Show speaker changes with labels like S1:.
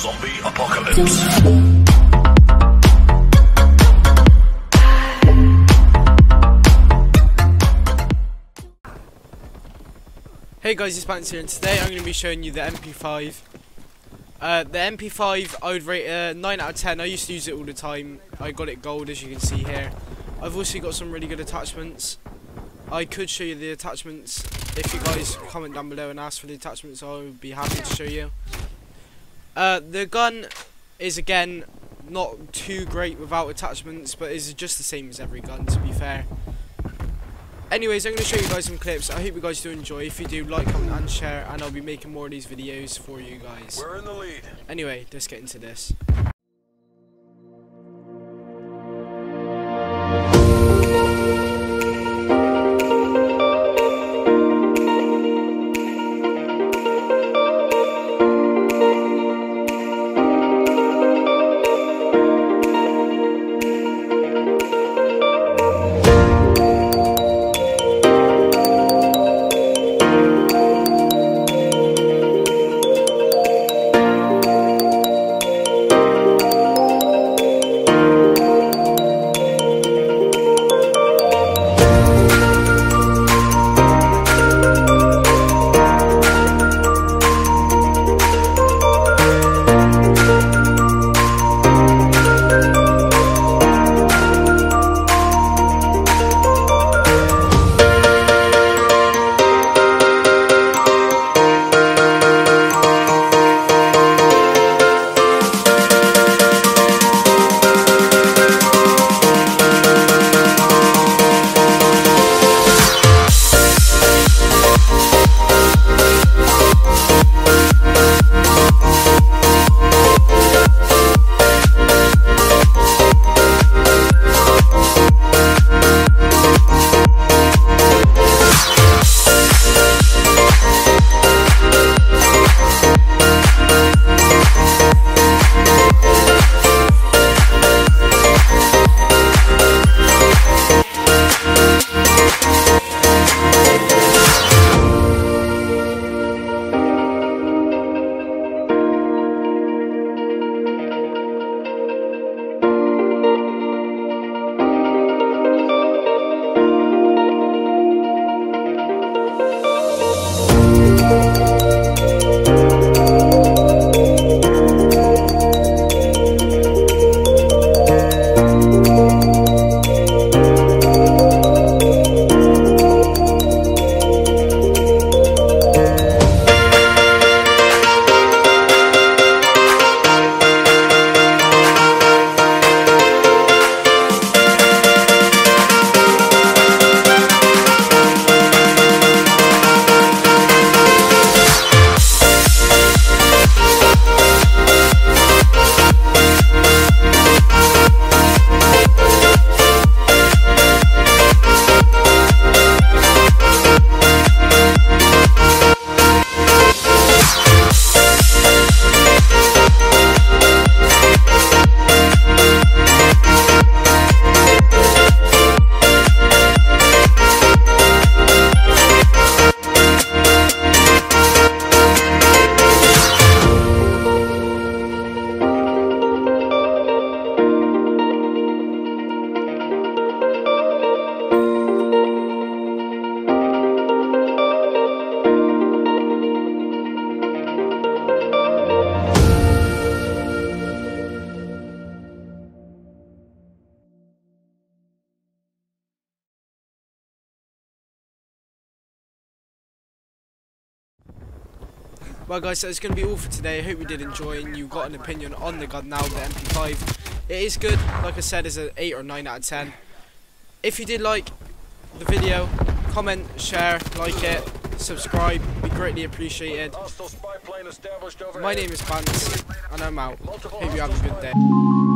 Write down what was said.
S1: Zombie Apocalypse.
S2: Hey guys, it's Bants here, and today I'm going to be showing you the MP5. Uh, the MP5, I would rate a 9 out of 10. I used to use it all the time. I got it gold, as you can see here. I've also got some really good attachments. I could show you the attachments. If you guys comment down below and ask for the attachments, I would be happy to show you. Uh, the gun is, again, not too great without attachments, but is just the same as every gun, to be fair. Anyways, I'm going to show you guys some clips. I hope you guys do enjoy. If you do, like, comment, and share, and I'll be making more of these videos for you guys.
S1: We're in the lead.
S2: Anyway, let's get into this. Well guys, so it's going to be all for today. I hope you did enjoy and you got an opinion on the gun now, the MP5. It is good, like I said, it's an 8 or 9 out of 10. If you did like the video, comment, share, like it, subscribe, be greatly appreciated.
S1: Hostile spy plane established overhead.
S2: My name is Bants, and I'm out. Hope you have a good day.